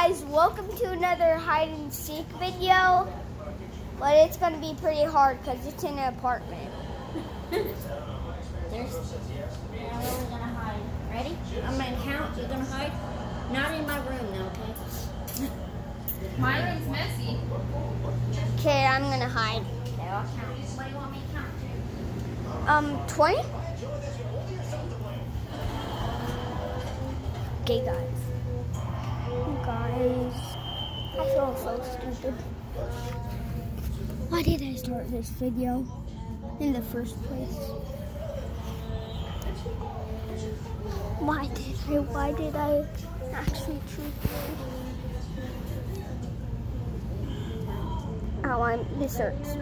guys, welcome to another hide and seek video. But it's gonna be pretty hard because it's in an apartment. There's. Now we're gonna hide. Ready? I'm gonna count. You're gonna hide. Not in my room though, okay? My room's messy. Okay, I'm gonna hide. Okay, I'll count. What do you want me to count to? Um, 20? Okay, guys. Guys, I feel so stupid. Why did I start this video in the first place? Why did I, why did I actually choose Oh, I'm, this hurts.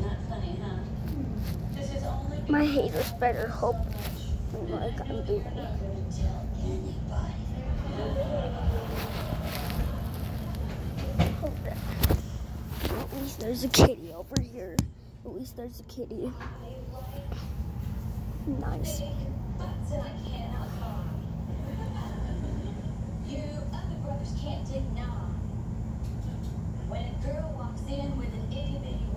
Not funny, huh? My haters better hope like I'm doing. At least there's a kitty over here. At least there's a kitty. Nice. When a girl walks in with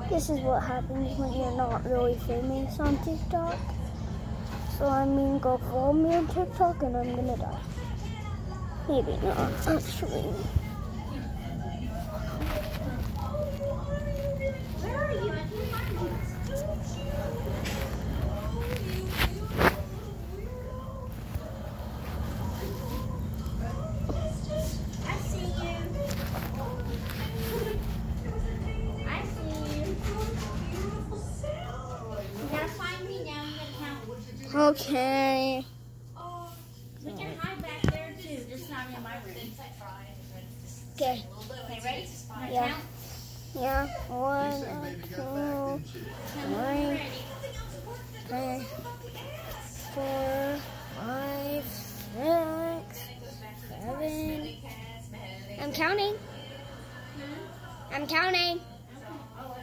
This is what happens when you're not really famous on TikTok. So I mean, go follow me on TikTok and I'm gonna die. Maybe not, actually. Gotta count. Okay. We can hide back there too, just not in my room. Okay. Okay, ready? Yeah. count? Yeah. One, two, Tell me when Nine. you're ready. three, four, five, six, seven. I'm counting. Hmm? I'm counting. Oh,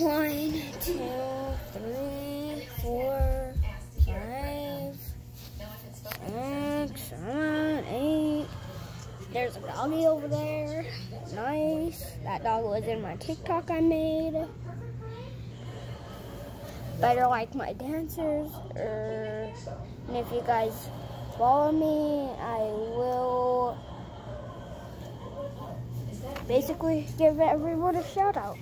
One, two, three, four, seven, eight. There's a doggy over there. Nice. That dog was in my TikTok I made. Better like my dancers. Er, and if you guys follow me, I will basically give everyone a shout out.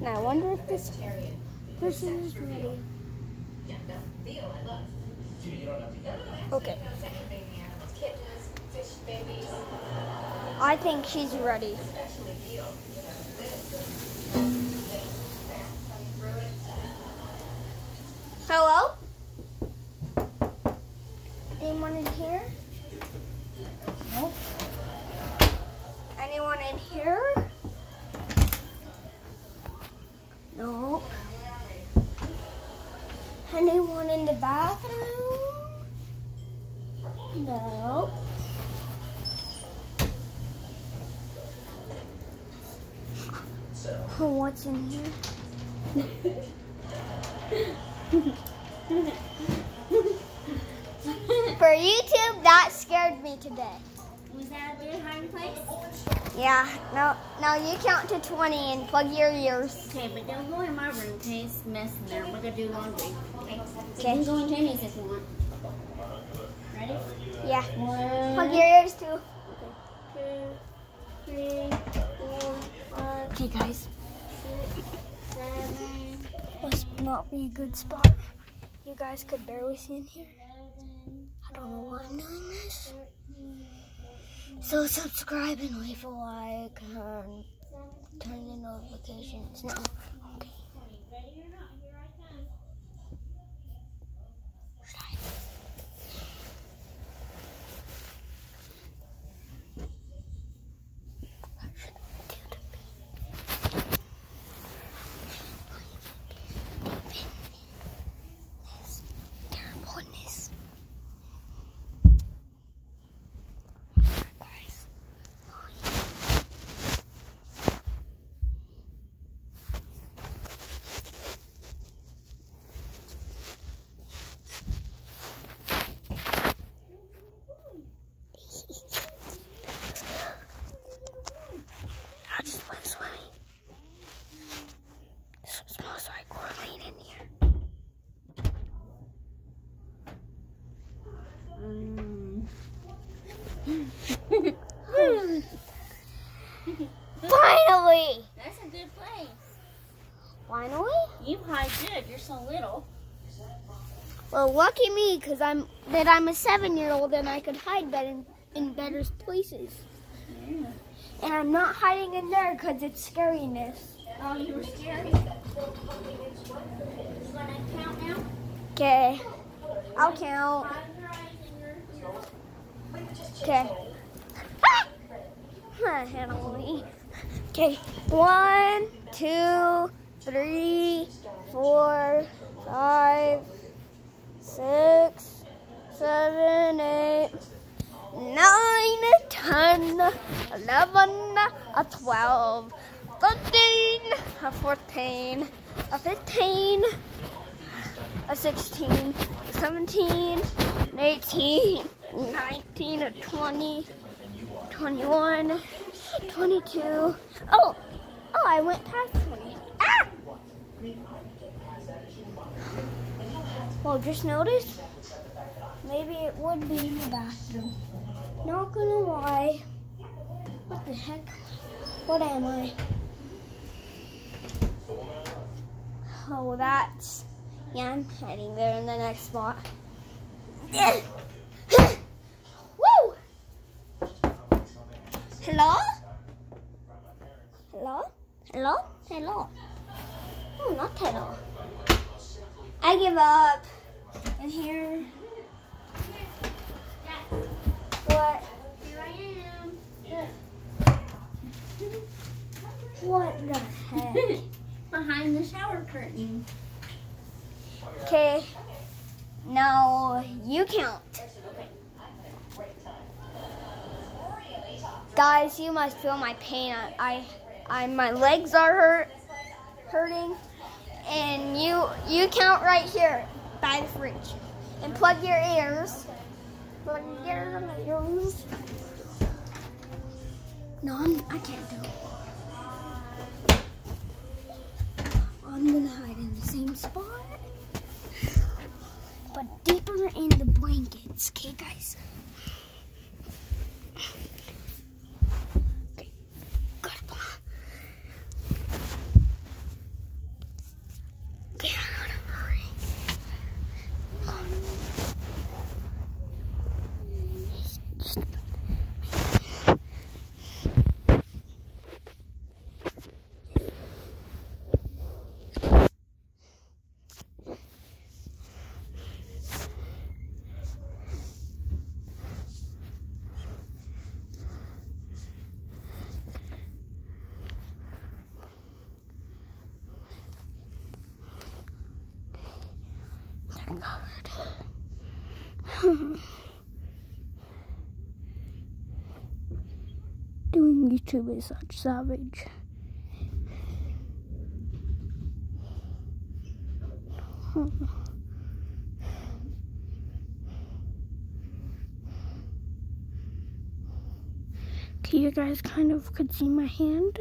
Now I wonder if this person is ready. Okay. I think she's ready. Hello? Anyone in here? Nope. Anyone in here? Nope. Anyone in the bathroom? No. What's in here? For YouTube, that scared me today. Was that a good hiding place? Yeah, No. now you count to 20 and plug your ears. Okay, but don't go in my room, okay? Mess in there. We're gonna do laundry. Okay. Okay. You can go in Jimmy's if you want. Ready? Yeah, One, plug your ears too. two, three, four, five, Okay, guys, six, seven, must not be a good spot. You guys could barely see in here. I don't know why I'm doing this. So subscribe and leave a like and turn the notifications now. Okay. Ready or not? Here I come. little. Well, lucky me, cause I'm that I'm a seven-year-old and I could hide better in, in better places. Yeah. And I'm not hiding in there because it's scariness. Oh, you were scary. You want to count now? Okay, I'll count. Five your eyes and your ears. Okay. Ah! Okay, one, two, three, four, five, six, seven, eight, nine, ten, eleven, a twelve, thirteen, a fourteen, a fifteen, a sixteen, a seventeen, an eighteen, nineteen, a twenty, twenty-one, twenty-two. Oh, oh, I went past twenty. Ah! Well, just noticed. Maybe it would be in the bathroom. Not gonna lie. What the heck? What am I? Oh, that's. Yeah, I'm hiding there in the next spot. Woo! Hello? Hello? Hello? Hello? Oh, not hello. I give up. And here. What? Here I am. What the heck? Behind the shower curtain. Okay. Now you count. Guys, you must feel my pain. I, I, I my legs are hurt, hurting, and you, you count right here by the fridge, and plug your ears. Plug your ears. No, I'm, I can't do it. I'm gonna hide in the same spot, but deeper in the blankets. Okay, guys. Doing YouTube is such savage. Okay, you guys kind of could see my hand.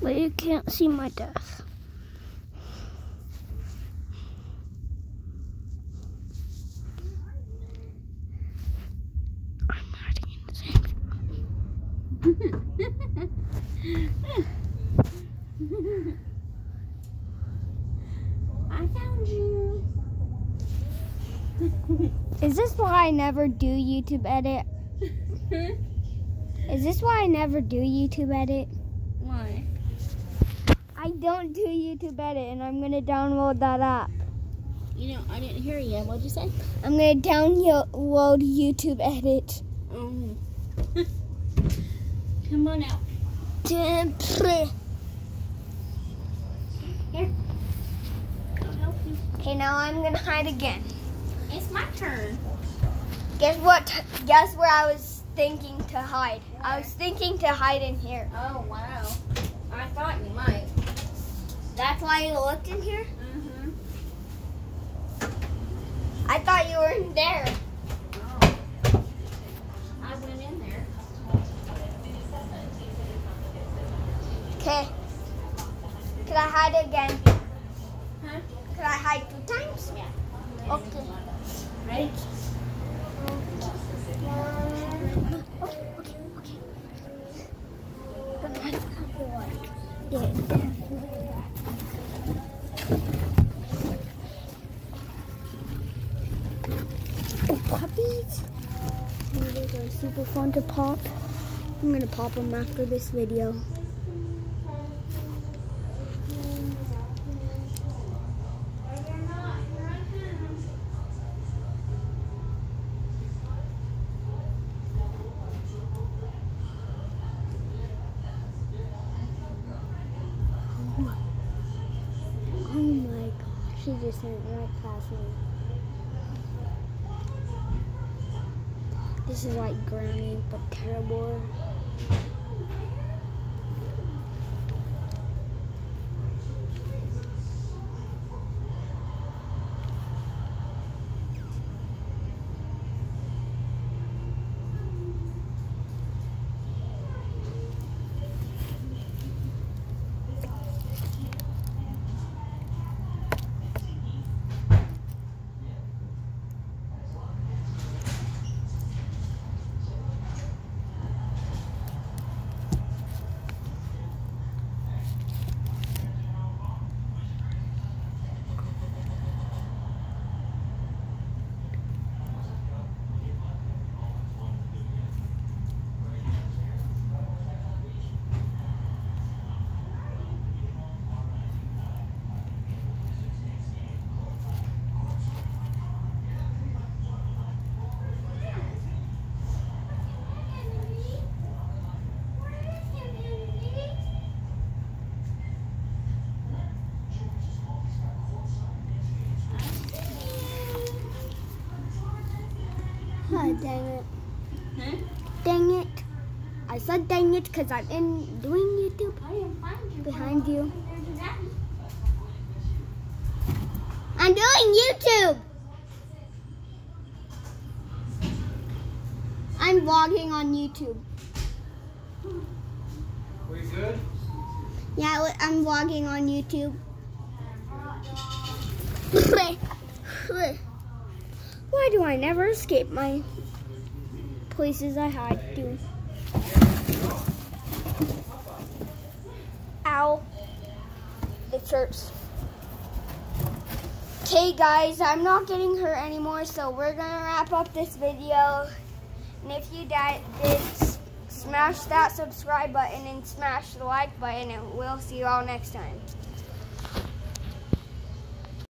But you can't see my death. I'm hiding in the same spot. I found you. Is this why I never do YouTube edit? Hmm? Is this why I never do YouTube edit? Why? I don't do YouTube edit and I'm gonna download that app. You know, I didn't hear you. What'd you say? I'm gonna download YouTube edit. Oh. Come on out. Okay, Here. You. now I'm gonna hide again. It's my turn. Guess what? Guess where I was thinking to hide? I was thinking to hide in here. Oh, wow. I thought you might. That's why you looked in here? Mm-hmm. I thought you were in there. Oh. I went in there. Okay. Can I hide again? Huh? Can I hide two times? Yeah. Okay. Ready? Oh, puppies! These are super fun to pop. I'm gonna pop them after this video. Just. This is like Granny, but terrible. Oh, dang it. Huh? Dang it. I said dang it because I'm in doing YouTube I you. behind you. There's a daddy. I'm doing YouTube. I'm vlogging on YouTube. We good? Yeah, I'm vlogging on YouTube. Why do I never escape my places I hide to? Ow. It hurts. Okay, guys, I'm not getting hurt anymore, so we're gonna wrap up this video. And if you did, smash that subscribe button and smash the like button, and we'll see you all next time.